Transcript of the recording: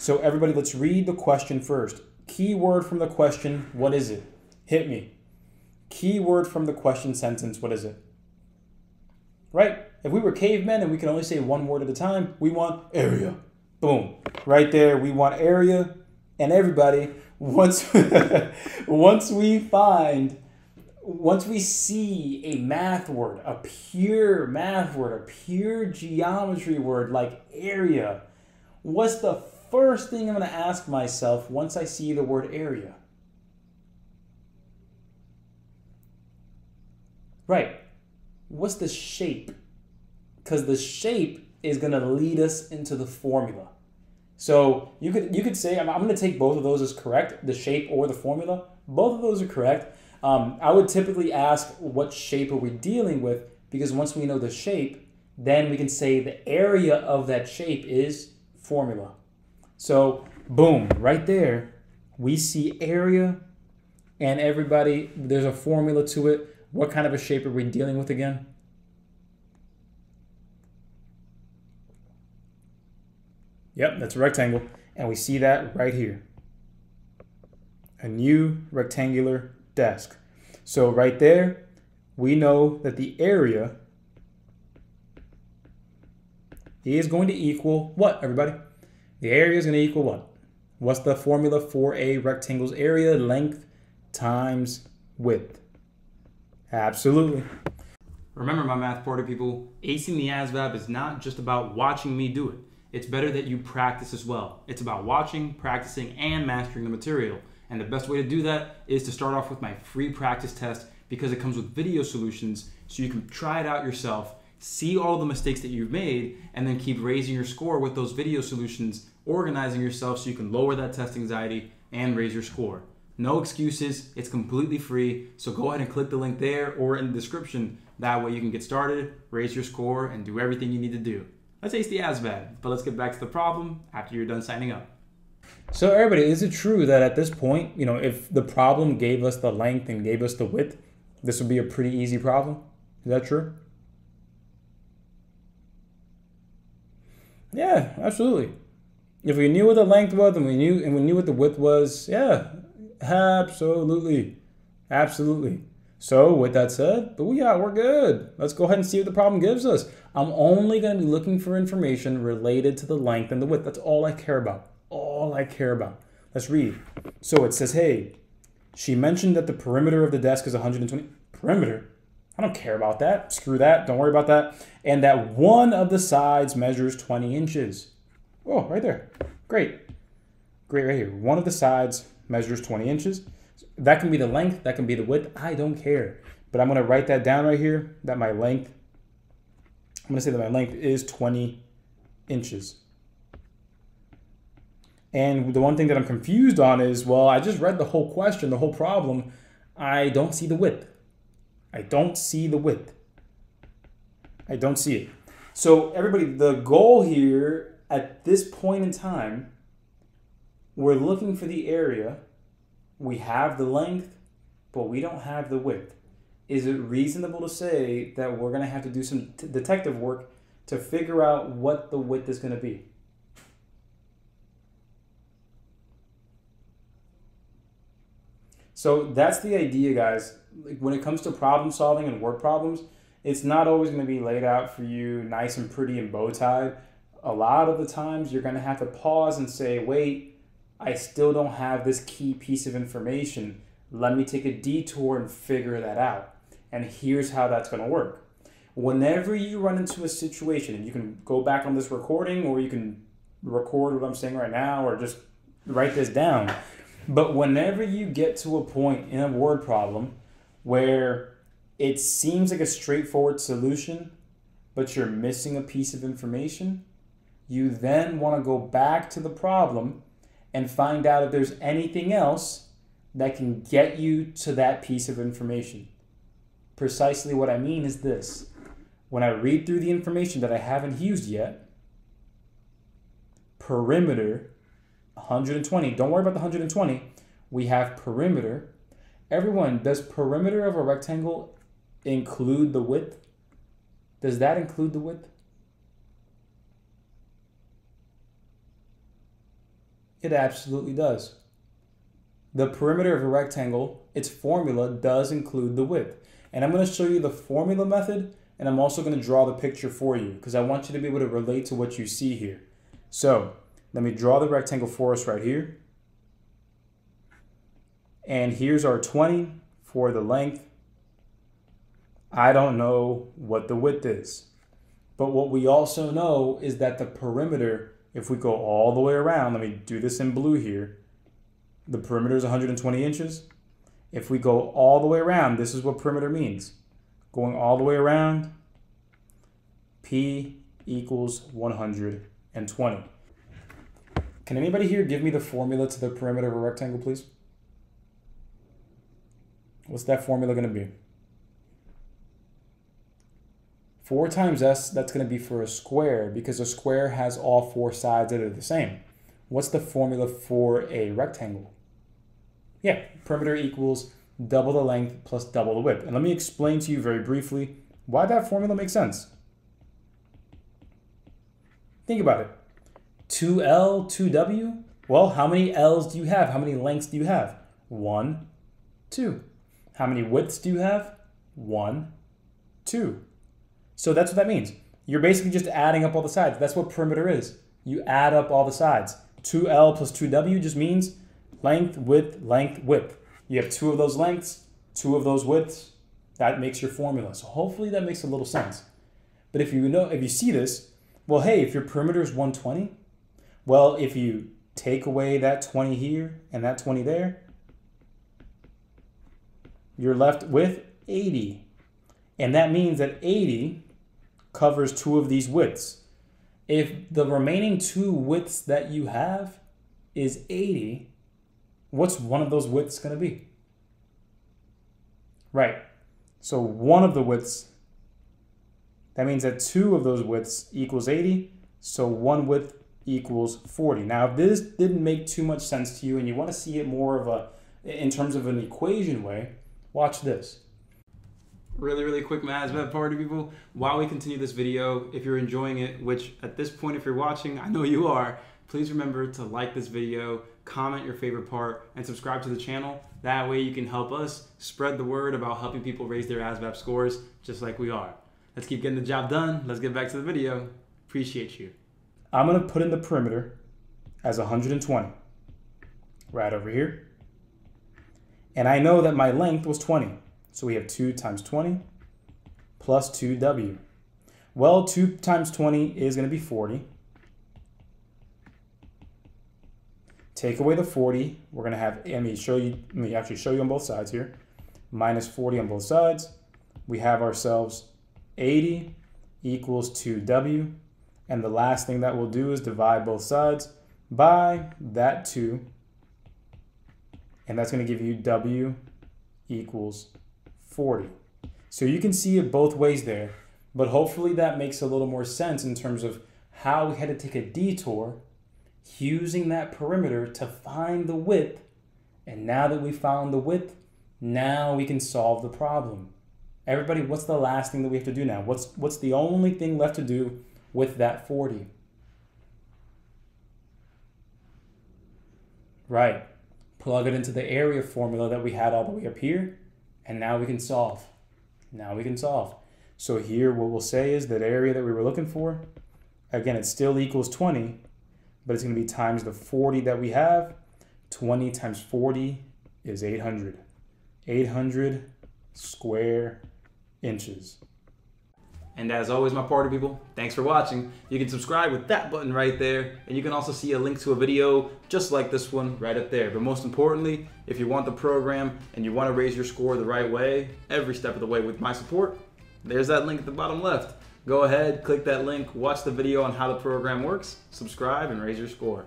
So everybody, let's read the question first. Keyword from the question, what is it? Hit me. Keyword from the question sentence, what is it? Right? If we were cavemen and we can only say one word at a time, we want area. Boom. Right there, we want area. And everybody, once once we find once we see a math word, a pure math word, a pure geometry word like area, what's the first thing I'm going to ask myself once I see the word area? Right. What's the shape? Because the shape is going to lead us into the formula. So you could you could say I'm, I'm going to take both of those as correct, the shape or the formula. Both of those are correct. Um, I would typically ask what shape are we dealing with because once we know the shape, then we can say the area of that shape is formula. So boom, right there, we see area and everybody, there's a formula to it. What kind of a shape are we dealing with again? Yep, that's a rectangle. And we see that right here. A new rectangular desk. So right there, we know that the area is going to equal what, everybody? The area is going to equal what? What's the formula for a rectangle's area? Length times width. Absolutely. Remember, my math party people, acing the ASVAB is not just about watching me do it. It's better that you practice as well. It's about watching, practicing, and mastering the material. And the best way to do that is to start off with my free practice test because it comes with video solutions so you can try it out yourself, see all the mistakes that you've made, and then keep raising your score with those video solutions, organizing yourself so you can lower that test anxiety and raise your score. No excuses, it's completely free. So go ahead and click the link there or in the description. That way you can get started, raise your score, and do everything you need to do. Let's ace the ASVAB, but let's get back to the problem after you're done signing up. So everybody, is it true that at this point, you know, if the problem gave us the length and gave us the width, this would be a pretty easy problem? Is that true? Yeah, absolutely. If we knew what the length was and we knew and we knew what the width was, yeah, absolutely. Absolutely. So with that said, yeah, we're good. Let's go ahead and see what the problem gives us. I'm only going to be looking for information related to the length and the width. That's all I care about all I care about. Let's read. So it says, hey, she mentioned that the perimeter of the desk is 120. Perimeter? I don't care about that. Screw that. Don't worry about that. And that one of the sides measures 20 inches. Oh, right there. Great. Great, right here. One of the sides measures 20 inches. That can be the length, that can be the width. I don't care. But I'm to write that down right here that my length, I'm to say that my length is 20 inches. And the one thing that I'm confused on is, well, I just read the whole question, the whole problem. I don't see the width. I don't see the width. I don't see it. So everybody, the goal here at this point in time, we're looking for the area. We have the length, but we don't have the width. Is it reasonable to say that we're going to have to do some detective work to figure out what the width is going to be? So that's the idea, guys. Like when it comes to problem solving and work problems, it's not always going to be laid out for you nice and pretty and bow tied. A lot of the times you're going to have to pause and say, wait, I still don't have this key piece of information. Let me take a detour and figure that out. And here's how that's going to work. Whenever you run into a situation, and you can go back on this recording or you can record what I'm saying right now or just write this down but whenever you get to a point in a word problem where it seems like a straightforward solution, but you're missing a piece of information, you then want to go back to the problem and find out if there's anything else that can get you to that piece of information. Precisely what I mean is this when I read through the information that I haven't used yet, perimeter 120. Don't worry about the 120. We have perimeter. Everyone, does perimeter of a rectangle include the width? Does that include the width? It absolutely does. The perimeter of a rectangle, its formula does include the width. And I'm going to show you the formula method, and I'm also going to draw the picture for you because I want you to be able to relate to what you see here. So let me draw the rectangle for us right here. And here's our 20 for the length. I don't know what the width is. But what we also know is that the perimeter, if we go all the way around, let me do this in blue here. The perimeter is 120 inches. If we go all the way around, this is what perimeter means. Going all the way around, P equals 120. Can anybody here give me the formula to the perimeter of a rectangle, please? What's that formula going to be? 4 times s, that's going to be for a square because a square has all four sides that are the same. What's the formula for a rectangle? Yeah, perimeter equals double the length plus double the width. And let me explain to you very briefly why that formula makes sense. Think about it. 2L, 2W? Well, how many L's do you have? How many lengths do you have? One, two. How many widths do you have? One, two. So that's what that means. You're basically just adding up all the sides. That's what perimeter is. You add up all the sides. 2L plus 2W just means length, width, length, width. You have two of those lengths, two of those widths. That makes your formula. So hopefully that makes a little sense. But if you know, if you see this, well, hey, if your perimeter is 120, well, if you take away that 20 here and that 20 there, you're left with 80. And that means that 80 covers two of these widths. If the remaining two widths that you have is 80, what's one of those widths going to be? Right. So one of the widths, that means that two of those widths equals 80. So one width equals 40. Now, if this didn't make too much sense to you and you want to see it more of a, in terms of an equation way, watch this really, really quick Mazbab party people. While we continue this video, if you're enjoying it, which at this point, if you're watching, I know you are, please remember to like this video, comment your favorite part, and subscribe to the channel. That way you can help us spread the word about helping people raise their ASVAB scores just like we are. Let's keep getting the job done. Let's get back to the video. Appreciate you. I'm gonna put in the perimeter as 120, right over here. And I know that my length was 20. So we have 2 times 20 plus 2w. Well, 2 times 20 is going to be 40. Take away the 40. We're going to have, let me show you, let me actually show you on both sides here. Minus 40 on both sides. We have ourselves 80 equals 2w. And the last thing that we'll do is divide both sides by that 2. And that's going to give you w equals 40. So you can see it both ways there, but hopefully that makes a little more sense in terms of how we had to take a detour using that perimeter to find the width. And now that we found the width, now we can solve the problem. Everybody, what's the last thing that we have to do now? What's, what's the only thing left to do with that 40? Right. Plug it into the area formula that we had all the way up here and now we can solve. Now we can solve. So here what we'll say is that area that we were looking for, again, it still equals 20, but it's going to be times the 40 that we have. 20 times 40 is 800. 800 square inches. And as always, my party people, thanks for watching. You can subscribe with that button right there, and you can also see a link to a video just like this one right up there. But most importantly, if you want the program and you want to raise your score the right way, every step of the way with my support, there's that link at the bottom left. Go ahead, click that link, watch the video on how the program works, subscribe, and raise your score.